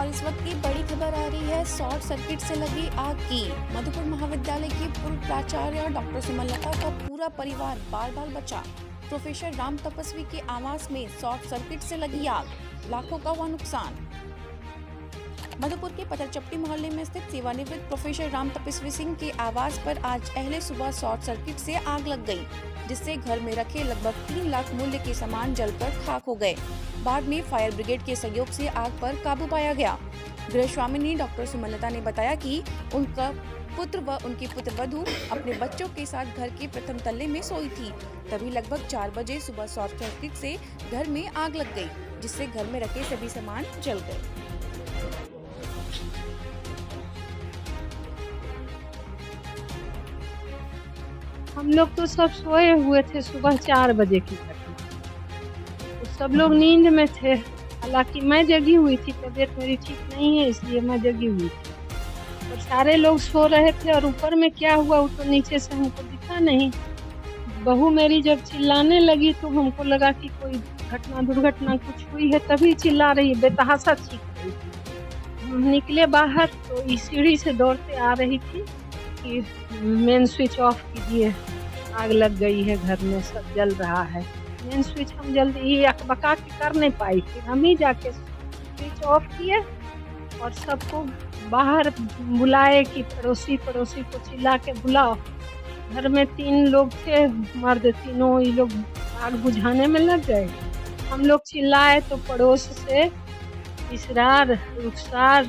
और इस वक्त की बड़ी खबर आ रही है, शॉर्ट सर्किट से लगी आग की। मधुपुर महाविद्यालय के पूर्व प्राचार्य और डॉक्टर सुमलता का पूरा परिवार बाल बाल बचा। प्रोफेसर राम तपस्वी के आवास में शॉर्ट सर्किट से लगी आग। लाखों का हुआ नुकसान। मधुपुर के पथरचपटी मोहल्ले में स्थित सेवानिवृत्त प्रोफेसर राम तपस्वी सिंह के आवास पर आज पहले सुबह शॉर्ट सर्किट से आग लग गई, जिससे घर में रखे लगभग तीन लाख मूल्य के सामान जलकर खाक हो गए। बाद में फायर ब्रिगेड के सहयोग से आग पर काबू पाया गया। गृह स्वामिनी डॉक्टर सुमलता ने बताया कि उनका पुत्र व उनकी पुत्र वधु अपने बच्चों के साथ घर के प्रथम तल्ले में सोई थी। तभी लगभग चार बजे सुबह शॉर्ट सर्किट से घर में आग लग गई, जिससे घर में रखे सभी सामान जल गए। हम लोग तो सब सोए हुए थे सुबह चार बजे की तो सब लोग नींद में थे। हालाँकि मैं जगी हुई थी, तबीयत मेरी ठीक नहीं है, इसलिए मैं जगी हुई थी। और सारे लोग सो रहे थे और ऊपर में क्या हुआ, वो तो नीचे से हमको दिखा नहीं। बहू मेरी जब चिल्लाने लगी तो हमको लगा कि कोई घटना, दुर्घटना कुछ हुई है, तभी चिल्ला रही है बेतहासा चीख रही थी। हम निकले बाहर तो इस सीढ़ी से दौड़ते आ रही थी कि मेन स्विच ऑफ़ कीजिए। आग लग गई है, घर में सब जल रहा है। मेन स्विच हम जल्दी ये अकबका के कर नहीं पाई फिर हम ही जाके स्विच ऑफ़ किए और सबको बाहर बुलाए कि पड़ोसी पड़ोसी को चिल्ला के बुलाओ। घर में तीन लोग थे, मर्द तीनों ये लोग आग बुझाने में लग गए। हम लोग चिल्लाए तो पड़ोस से इसरार, रुखसार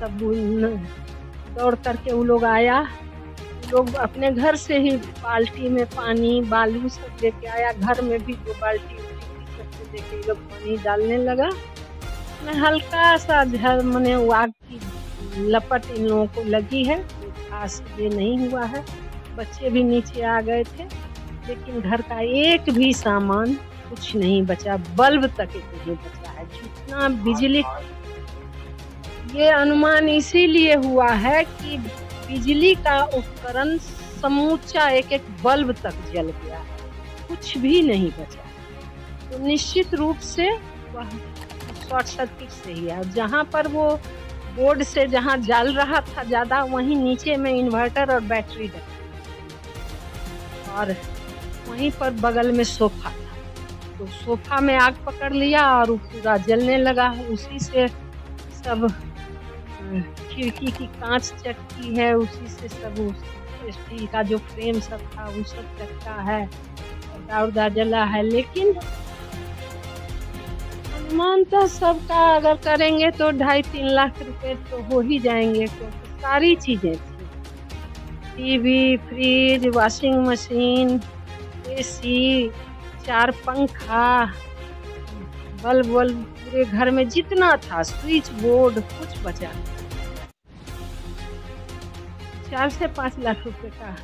सब दौड़ करके वो लोग आया। लोग अपने घर से ही बाल्टी में पानी, बालू सब लेके आया। घर में भी दो बाल्टी सब लेके लोग पानी डालने लगा। मैं हल्का सा झर मैंने आग की, लपट इन लोगों को लगी है। खास ये नहीं हुआ है। बच्चे भी नीचे आ गए थे। लेकिन घर का एक भी सामान कुछ नहीं बचा। बल्ब तक एक नहीं बचा है। जितना बिजली ये अनुमान इसीलिए हुआ है कि बिजली का उपकरण समूचा एक एक बल्ब तक जल गया। कुछ भी नहीं बचा। तो निश्चित रूप से वह शॉर्ट सर्किट से ही है। जहाँ पर वो बोर्ड से जहाँ जल रहा था ज़्यादा, वहीं नीचे में इन्वर्टर और बैटरी और वहीं पर बगल में सोफा था। तो सोफा में आग पकड़ लिया और पूरा जलने लगा। उसी से सब खिड़की की कांच चटकी है, उसी से सब स्टील का जो फ्रेम सब था, वो सब चटका है पर्दा उर्दा जला है। लेकिन अनुमान तो सबका अगर करेंगे तो ढाई तीन लाख रुपए तो हो ही जाएँगे, क्योंकि तो सारी चीज़ें थी। TV, fridge, washing machine, AC, चार पंखा, बल्ब वल्ब पूरे घर में जितना था, स्विच बोर्ड, कुछ बचा चार से पाँच लाख रुपए का।